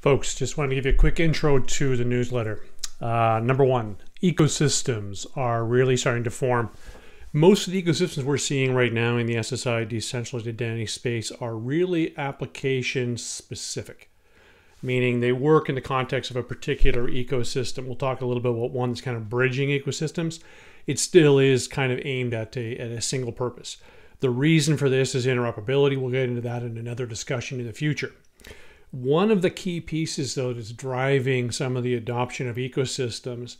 Folks, just want to give you a quick intro to the newsletter. Uh, number one, ecosystems are really starting to form. Most of the ecosystems we're seeing right now in the SSI decentralized identity space are really application specific, meaning they work in the context of a particular ecosystem. We'll talk a little bit about one that's kind of bridging ecosystems. It still is kind of aimed at a, at a single purpose. The reason for this is interoperability. We'll get into that in another discussion in the future. One of the key pieces, though, that's driving some of the adoption of ecosystems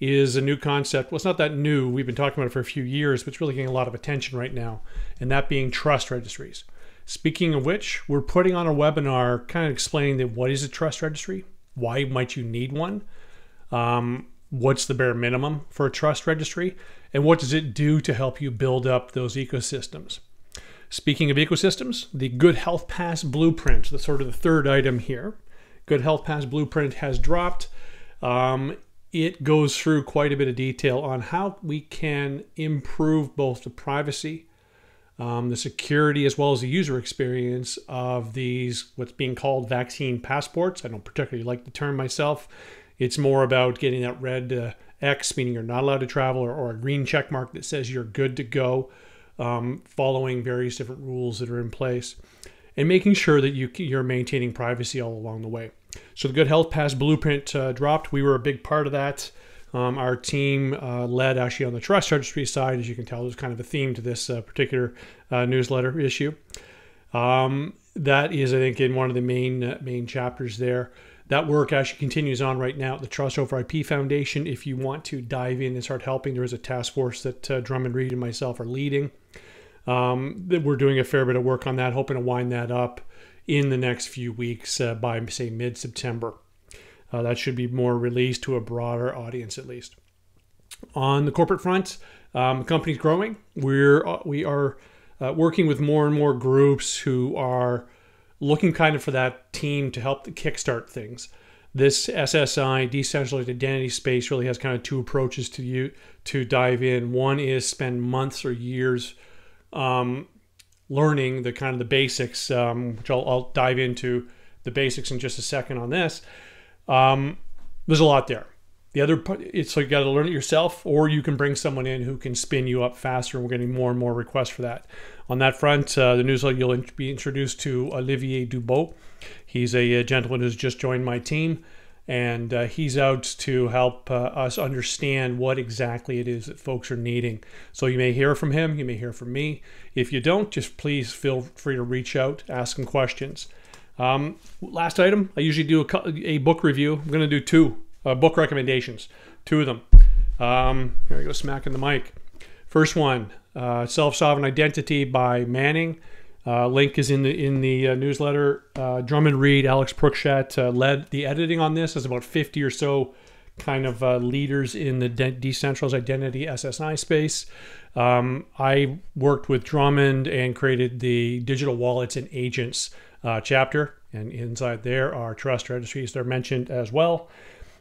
is a new concept. Well, it's not that new. We've been talking about it for a few years, but it's really getting a lot of attention right now, and that being trust registries. Speaking of which, we're putting on a webinar kind of explaining that what is a trust registry, why might you need one, um, what's the bare minimum for a trust registry, and what does it do to help you build up those ecosystems. Speaking of ecosystems, the Good Health Pass Blueprint, the sort of the third item here. Good Health Pass Blueprint has dropped. Um, it goes through quite a bit of detail on how we can improve both the privacy, um, the security, as well as the user experience of these, what's being called vaccine passports. I don't particularly like the term myself. It's more about getting that red uh, X, meaning you're not allowed to travel, or, or a green check mark that says you're good to go um, following various different rules that are in place, and making sure that you, you're maintaining privacy all along the way. So the Good Health Pass blueprint uh, dropped. We were a big part of that. Um, our team uh, led actually on the trust registry side. As you can tell, there's kind of a theme to this uh, particular uh, newsletter issue. Um, that is, I think, in one of the main uh, main chapters there. That work actually continues on right now at the Trust Over IP Foundation. If you want to dive in and start helping, there is a task force that uh, Drummond Reed and myself are leading. Um, we're doing a fair bit of work on that, hoping to wind that up in the next few weeks uh, by, say, mid September. Uh, that should be more released to a broader audience at least. On the corporate front, um, the company's growing. We're uh, we are uh, working with more and more groups who are looking kind of for that team to help kickstart things. This SSI decentralized identity space really has kind of two approaches to you to dive in. One is spend months or years um, learning the kind of the basics, um, which I'll, I'll, dive into the basics in just a second on this. Um, there's a lot there. The other part, it's like you got to learn it yourself, or you can bring someone in who can spin you up faster. We're getting more and more requests for that. On that front, uh, the newsletter you'll be introduced to Olivier Dubois. He's a, a gentleman who's just joined my team, and uh, he's out to help uh, us understand what exactly it is that folks are needing. So you may hear from him, you may hear from me. If you don't, just please feel free to reach out, ask him questions. Um, last item, I usually do a, a book review. I'm going to do two uh, book recommendations, two of them. Um, here I go, smacking the mic. First one, uh, Self Sovereign Identity by Manning. Uh, link is in the in the uh, newsletter. Uh, Drummond Reed, Alex Preukschat uh, led the editing on this. There's about 50 or so kind of uh, leaders in the de- decentralized identity SSI space. Um, I worked with Drummond and created the digital wallets and agents chapter, and inside there are trust registries. They're mentioned as well.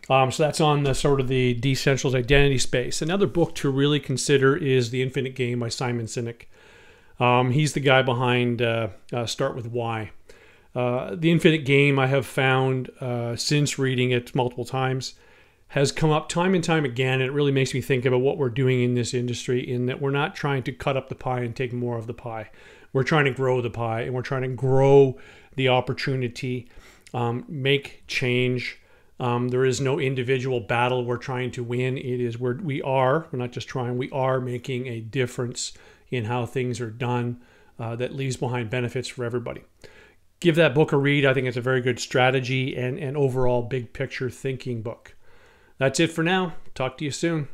Um, so that's on the sort of the decentralized identity space. Another book to really consider is The Infinite Game by Simon Sinek. Um, he's the guy behind uh, uh, Start with Why. Uh, the Infinite Game, I have found uh, since reading it multiple times, has come up time and time again. And it really makes me think about what we're doing in this industry, in that we're not trying to cut up the pie and take more of the pie. We're trying to grow the pie and we're trying to grow the opportunity, um, make change, um, there is no individual battle we're trying to win. It is where we are, we're not just trying, we are making a difference in how things are done uh, that leaves behind benefits for everybody. Give that book a read. I think it's a very good strategy and, and overall big picture thinking book. That's it for now. Talk to you soon.